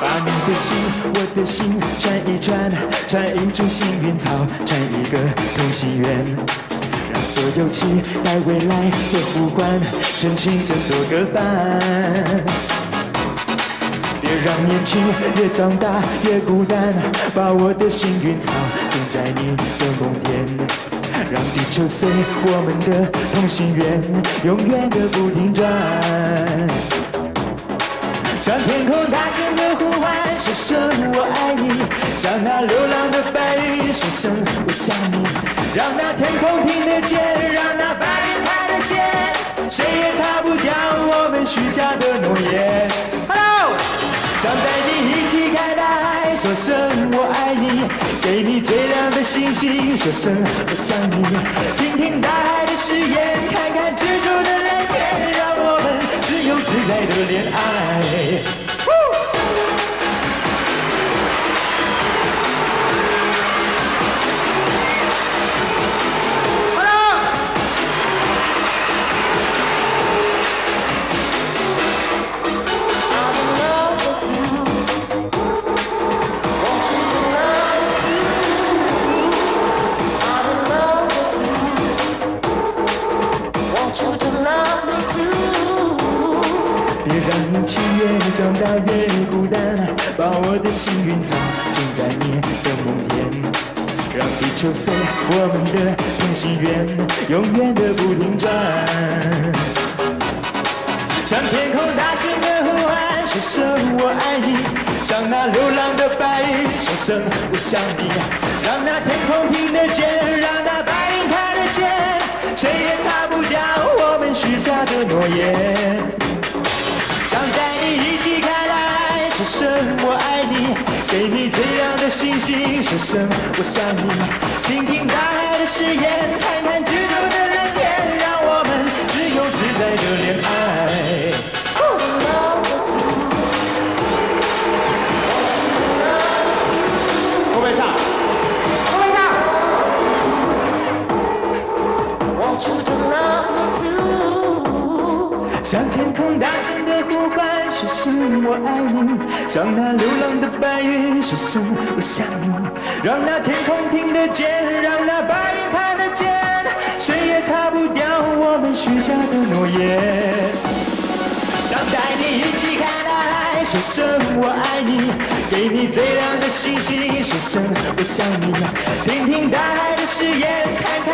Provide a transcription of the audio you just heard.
把你的心，我的心串一串，串一株幸运草，串一个同心圆，让所有期待未来的呼唤，趁青春做个伴。别让年轻越长大越孤单，把我的幸运草种在你的梦田。让地球随我们的同心圆，永远的不停转。向天空大声，说声我爱你；向那流浪的白云说声我想你。让那天空听得见，让那白云看得见，谁也擦不掉我们许下的诺言。Hello，想带你一起看大海，说声我爱你。给你最亮的星星，说声我想你。听听大海的誓言，看看蜘蛛的蓝天，让我们自由自在的恋爱。让情越长大越孤单，把我的幸运草种在你的梦田，让地球随我们的同心圆，永远的不停转。向天空大声的呼唤，说声我爱你；向那流浪的白云说声我想你。让那天空听得见，让那白云看得见，谁也擦不掉我们许下的诺言。声我爱你，给你最亮的星星，说声我想你。听听大海的誓言，看看蜘蛛的蓝天，让我们自由自在的恋爱。后面唱，后面唱。向天空大声的。呼唤，说声我爱你，向那流浪的白云说声我想你，让那天空听得见，让那白云看得见，谁也擦不掉我们许下的诺言。想带你一起看大海，说声我爱你，给你最亮的星星，说声我想你，听听大海的誓言，看看。